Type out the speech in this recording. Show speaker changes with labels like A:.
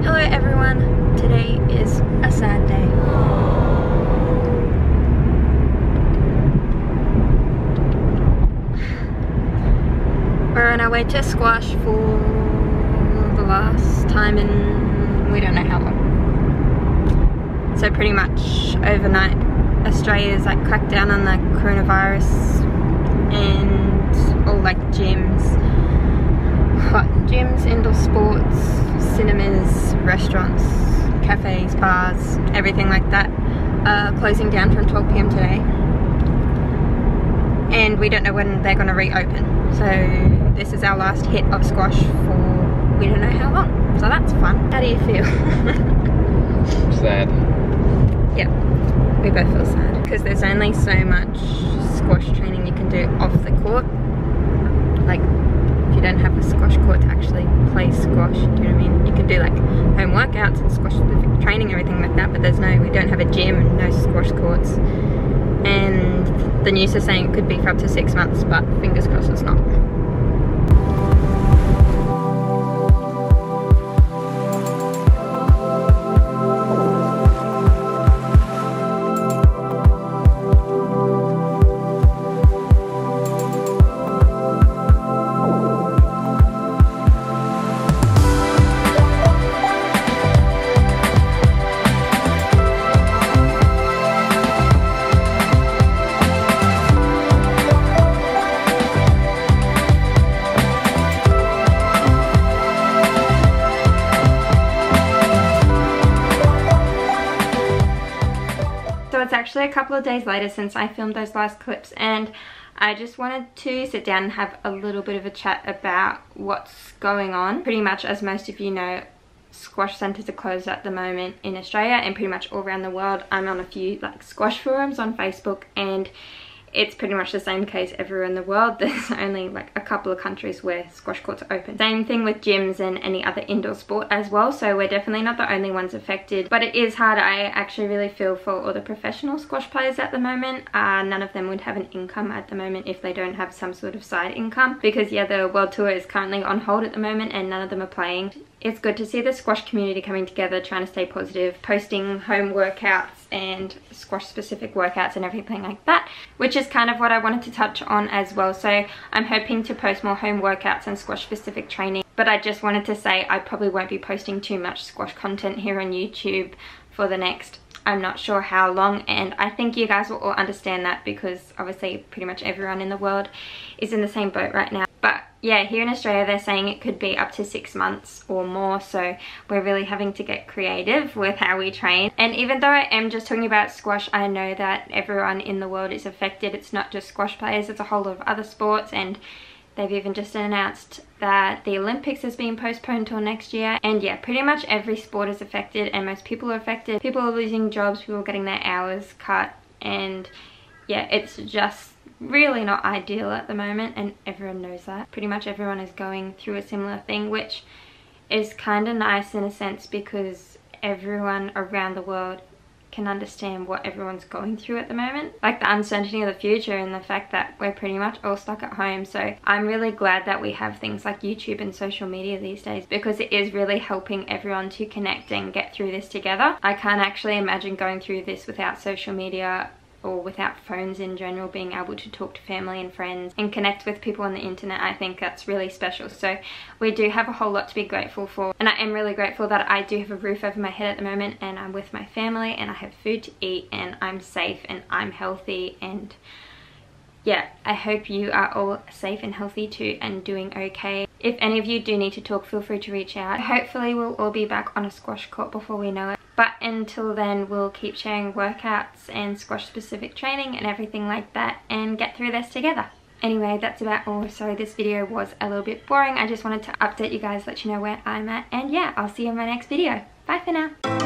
A: Hello everyone, today is a sad day. We're on our way to squash for the last time in we don't know how long. So pretty much overnight Australia's like cracked down on the coronavirus and all like gyms, hot gyms, indoor sports, cinemas, restaurants, cafes, bars, everything like that are closing down from 12 p.m. today. And we don't know when they're going to reopen. So this is our last hit of squash for we don't know how long. So that's fun. How do you feel?
B: Sad.
A: Yep, we both feel sad because there's only so much squash training you can do off the court. Like, you don't have a squash court to actually play squash, do you know what I mean? You can do like home workouts and squash training, everything like that, but there's no, we don't have a gym and no squash courts. And the news is saying it could be for up to six months, but fingers crossed it's actually a couple of days later since I filmed those last clips and I just wanted to sit down and have a little bit of a chat about what's going on. Pretty much as most of you know, squash centres are closed at the moment in Australia and pretty much all around the world. I'm on a few like squash forums on Facebook and it's pretty much the same case everywhere in the world. There's only like a couple of countries where squash courts are open. Same thing with gyms and any other indoor sport as well. So we're definitely not the only ones affected. But it is hard. I actually really feel for all the professional squash players at the moment. Uh, none of them would have an income at the moment if they don't have some sort of side income. Because yeah, the World Tour is currently on hold at the moment and none of them are playing. It's good to see the squash community coming together, trying to stay positive, posting home workouts and squash specific workouts and everything like that which is kind of what I wanted to touch on as well. So I'm hoping to post more home workouts and squash specific training but I just wanted to say I probably won't be posting too much squash content here on YouTube for the next I'm not sure how long and I think you guys will all understand that because obviously pretty much everyone in the world is in the same boat right now yeah, here in Australia they're saying it could be up to six months or more so we're really having to get creative with how we train. And even though I am just talking about squash I know that everyone in the world is affected. It's not just squash players it's a whole lot of other sports and they've even just announced that the Olympics has been postponed till next year. And yeah pretty much every sport is affected and most people are affected. People are losing jobs people are getting their hours cut and yeah it's just really not ideal at the moment and everyone knows that. Pretty much everyone is going through a similar thing which is kind of nice in a sense because everyone around the world can understand what everyone's going through at the moment. Like the uncertainty of the future and the fact that we're pretty much all stuck at home. So I'm really glad that we have things like YouTube and social media these days because it is really helping everyone to connect and get through this together. I can't actually imagine going through this without social media or without phones in general being able to talk to family and friends and connect with people on the internet I think that's really special so we do have a whole lot to be grateful for and I am really grateful that I do have a roof over my head at the moment and I'm with my family and I have food to eat and I'm safe and I'm healthy and yeah, I hope you are all safe and healthy too and doing okay. If any of you do need to talk, feel free to reach out. Hopefully we'll all be back on a squash court before we know it. But until then, we'll keep sharing workouts and squash specific training and everything like that and get through this together. Anyway, that's about all. Sorry this video was a little bit boring. I just wanted to update you guys, let you know where I'm at. And yeah, I'll see you in my next video. Bye for now.